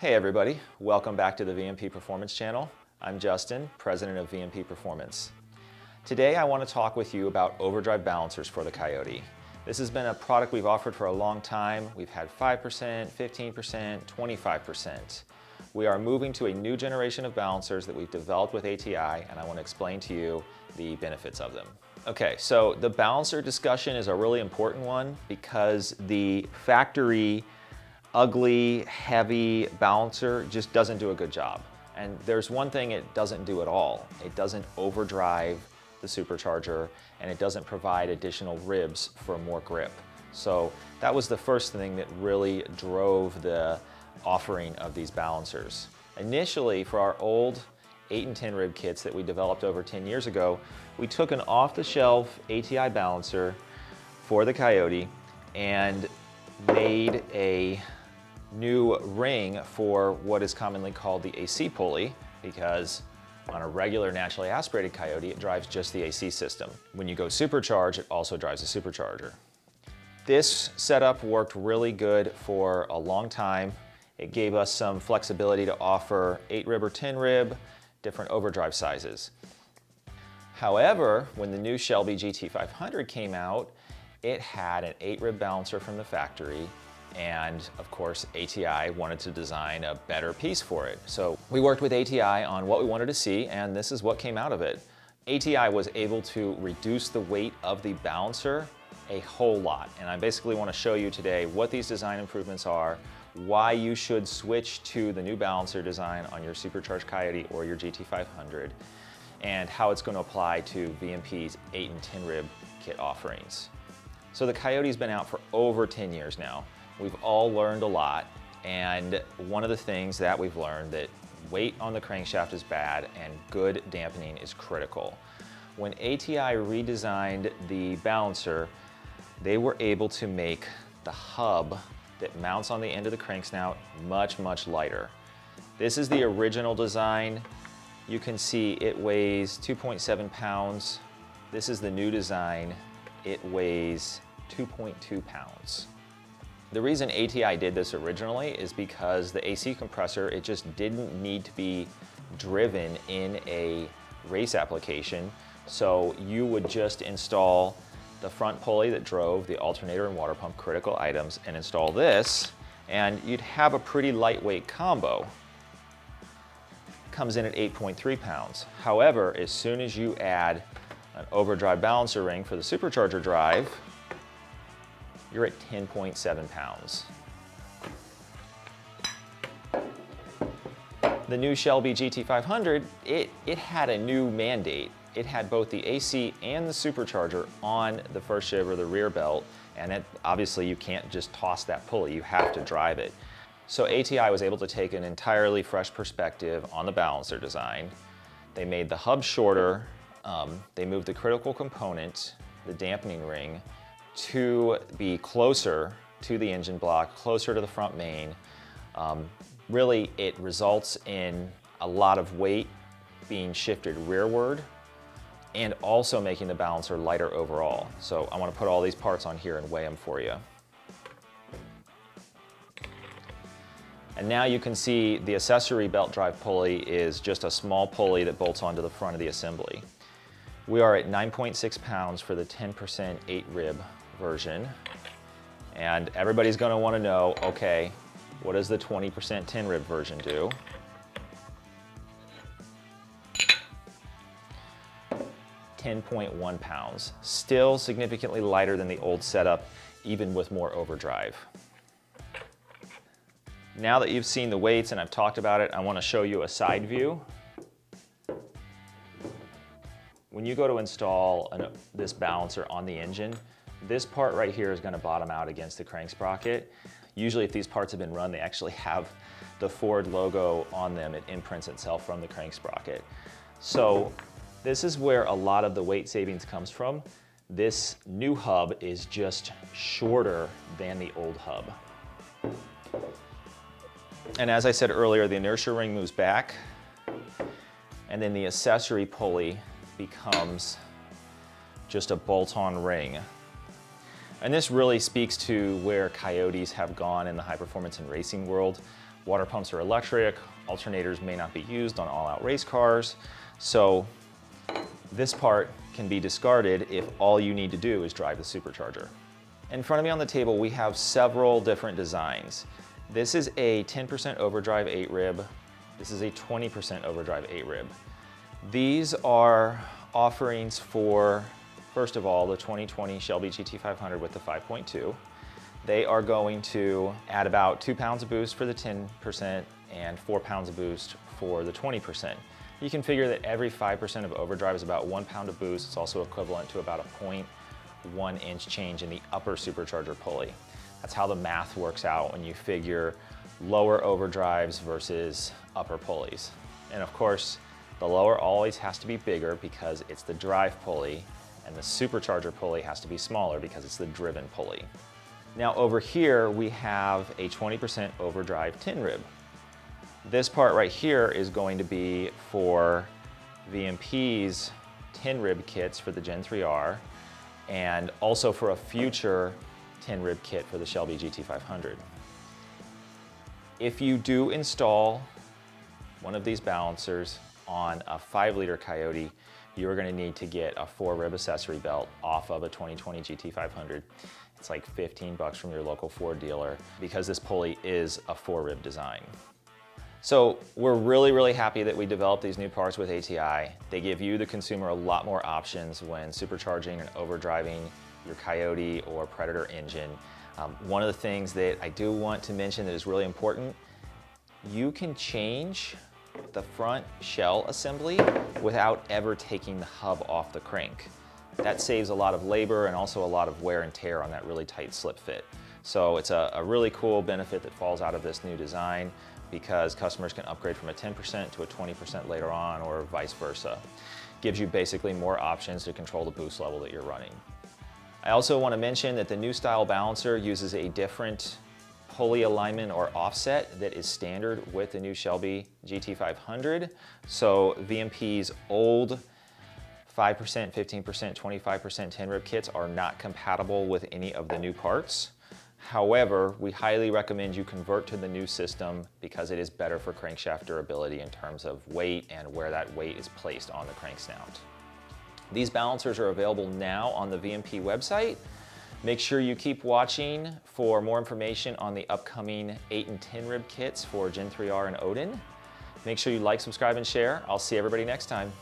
Hey everybody, welcome back to the VMP Performance channel. I'm Justin, president of VMP Performance. Today I want to talk with you about overdrive balancers for the Coyote. This has been a product we've offered for a long time. We've had 5%, 15%, 25%. We are moving to a new generation of balancers that we've developed with ATI and I want to explain to you the benefits of them. Okay, so the balancer discussion is a really important one because the factory ugly, heavy balancer just doesn't do a good job. And there's one thing it doesn't do at all. It doesn't overdrive the supercharger and it doesn't provide additional ribs for more grip. So that was the first thing that really drove the offering of these balancers. Initially, for our old 8 and 10 rib kits that we developed over 10 years ago, we took an off-the-shelf ATI balancer for the Coyote and made a new ring for what is commonly called the AC pulley because on a regular naturally aspirated Coyote, it drives just the AC system. When you go supercharge, it also drives a supercharger. This setup worked really good for a long time. It gave us some flexibility to offer 8 rib or 10 rib, different overdrive sizes. However, when the new Shelby GT500 came out, it had an 8 rib balancer from the factory and of course ATI wanted to design a better piece for it. So we worked with ATI on what we wanted to see and this is what came out of it. ATI was able to reduce the weight of the balancer a whole lot and I basically want to show you today what these design improvements are, why you should switch to the new balancer design on your Supercharged Coyote or your GT500 and how it's going to apply to VMP's 8 and 10 rib kit offerings. So the Coyote's been out for over 10 years now. We've all learned a lot and one of the things that we've learned that weight on the crankshaft is bad and good dampening is critical. When ATI redesigned the balancer, they were able to make the hub that mounts on the end of the crank snout much, much lighter. This is the original design. You can see it weighs 2.7 pounds. This is the new design. It weighs 2.2 pounds. The reason ATI did this originally is because the AC compressor, it just didn't need to be driven in a race application. So you would just install the front pulley that drove the alternator and water pump critical items and install this and you'd have a pretty lightweight combo. Comes in at 8.3 pounds. However, as soon as you add an overdrive balancer ring for the supercharger drive, you're at 10.7 pounds. The new Shelby GT500, it, it had a new mandate. It had both the AC and the supercharger on the first sheave or the rear belt, and it, obviously you can't just toss that pulley, you have to drive it. So ATI was able to take an entirely fresh perspective on the balancer design. They made the hub shorter, um, they moved the critical component, the dampening ring, to be closer to the engine block, closer to the front main. Um, really, it results in a lot of weight being shifted rearward and also making the balancer lighter overall. So I want to put all these parts on here and weigh them for you. And now you can see the accessory belt drive pulley is just a small pulley that bolts onto the front of the assembly. We are at 9.6 pounds for the 10% 8 rib version. And everybody's gonna wanna know, okay, what does the 20% 10 rib version do? Ten point one pounds, still significantly lighter than the old setup, even with more overdrive. Now that you've seen the weights and I've talked about it, I wanna show you a side view. When you go to install an, this balancer on the engine, this part right here is gonna bottom out against the crank sprocket. Usually if these parts have been run, they actually have the Ford logo on them. It imprints itself from the crank sprocket. So this is where a lot of the weight savings comes from. This new hub is just shorter than the old hub. And as I said earlier, the inertia ring moves back and then the accessory pulley becomes just a bolt-on ring. And this really speaks to where coyotes have gone in the high performance and racing world. Water pumps are electric, alternators may not be used on all-out race cars, so this part can be discarded if all you need to do is drive the supercharger. In front of me on the table, we have several different designs. This is a 10% overdrive 8 rib. This is a 20% overdrive 8 rib. These are offerings for, first of all, the 2020 Shelby GT500 with the 5.2. They are going to add about two pounds of boost for the 10% and four pounds of boost for the 20%. You can figure that every 5% of overdrive is about one pound of boost. It's also equivalent to about a 0.1 inch change in the upper supercharger pulley. That's how the math works out when you figure lower overdrives versus upper pulleys. And of course, the lower always has to be bigger because it's the drive pulley and the supercharger pulley has to be smaller because it's the driven pulley. Now over here, we have a 20% overdrive tin rib. This part right here is going to be for VMP's tin rib kits for the Gen 3R and also for a future tin rib kit for the Shelby GT500. If you do install one of these balancers on a five liter Coyote, you are gonna need to get a four rib accessory belt off of a 2020 GT500. It's like 15 bucks from your local Ford dealer because this pulley is a four rib design. So we're really, really happy that we developed these new parts with ATI. They give you, the consumer, a lot more options when supercharging and overdriving your Coyote or Predator engine. Um, one of the things that I do want to mention that is really important, you can change the front shell assembly without ever taking the hub off the crank. That saves a lot of labor and also a lot of wear and tear on that really tight slip fit. So it's a, a really cool benefit that falls out of this new design because customers can upgrade from a 10% to a 20% later on or vice versa. Gives you basically more options to control the boost level that you're running. I also want to mention that the new style balancer uses a different pulley alignment or offset that is standard with the new Shelby GT500. So VMP's old 5%, 15%, 25% 10 rib kits are not compatible with any of the new parts. However, we highly recommend you convert to the new system because it is better for crankshaft durability in terms of weight and where that weight is placed on the crank snout. These balancers are available now on the VMP website. Make sure you keep watching for more information on the upcoming 8 and 10 rib kits for Gen 3R and Odin. Make sure you like, subscribe, and share. I'll see everybody next time.